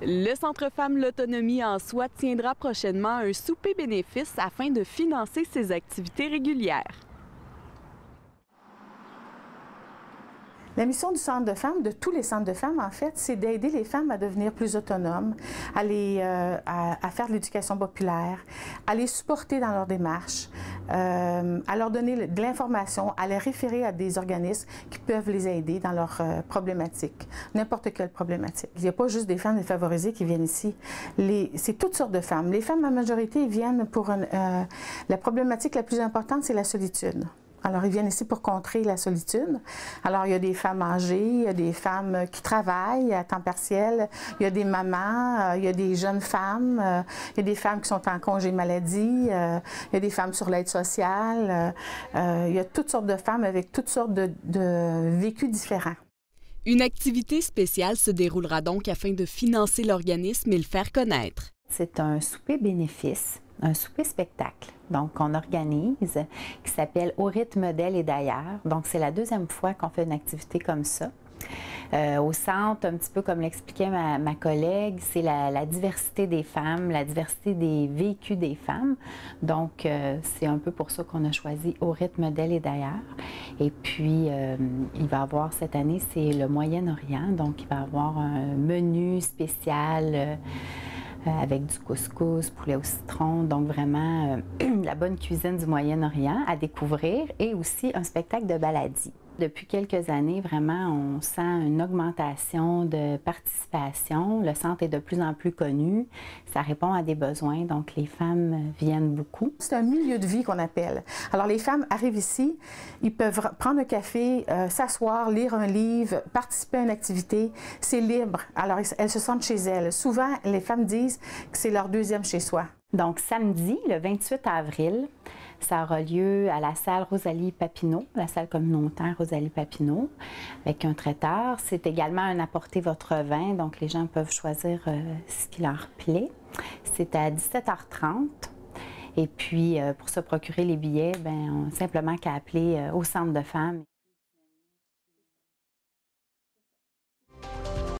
Le Centre Femmes L'Autonomie en soi tiendra prochainement un souper bénéfice afin de financer ses activités régulières. La mission du Centre de femmes, de tous les centres de femmes, en fait, c'est d'aider les femmes à devenir plus autonomes, à, euh, à, faire de l'éducation populaire, à les supporter dans leur démarche, euh, à leur donner de l'information, à les référer à des organismes qui peuvent les aider dans leurs euh, problématiques, n'importe quelle problématique. Il n'y a pas juste des femmes défavorisées qui viennent ici. C'est toutes sortes de femmes. Les femmes, en majorité, viennent pour une, la problématique la plus importante, c'est la solitude. Alors, ils viennent ici pour contrer la solitude. Alors, il y a des femmes âgées, il y a des femmes qui travaillent à temps partiel, il y a des mamans, euh, il y a des jeunes femmes, euh, il y a des femmes qui sont en congé maladie, euh, il y a des femmes sur l'aide sociale. il y a toutes sortes de femmes avec toutes sortes de, de vécus différents. Une activité spéciale se déroulera donc afin de financer l'organisme et le faire connaître. C'est un souper bénéfice un souper spectacle. Donc, on organise, qui s'appelle Au rythme d'elle et d'ailleurs. Donc, c'est la deuxième fois qu'on fait une activité comme ça. Euh, au centre, un petit peu comme l'expliquait ma, collègue, c'est la, diversité des femmes, la diversité des vécus des femmes. Donc, euh, c'est un peu pour ça qu'on a choisi au rythme d'elle et d'ailleurs. Et puis, euh, il va avoir cette année, c'est le Moyen-Orient. Donc, il va y avoir un menu spécial avec du couscous, poulet au citron. Donc vraiment euh, la bonne cuisine du Moyen-Orient à découvrir et aussi un spectacle de baladie. Depuis quelques années, vraiment, on sent une augmentation de participation. Le centre est de plus en plus connu. Ça répond à des besoins, donc les femmes viennent beaucoup. C'est un milieu de vie qu'on appelle. Alors les femmes arrivent ici, ils peuvent prendre un café, euh, s'asseoir, lire un livre, participer à une activité. C'est libre. Alors elles se sentent chez elles. Souvent, les femmes disent que c'est leur deuxième chez soi. Donc samedi, le 28 avril, ça aura lieu à la salle Rosalie Papineau, la salle communautaire Rosalie Papineau, avec un traiteur. C'est également un apporter votre vin, donc les gens peuvent choisir euh, ce qui leur plaît. C'est à 17h30. Et puis, euh, pour se procurer les billets, ben, on, simplement qu'à appeler euh, au centre de femmes.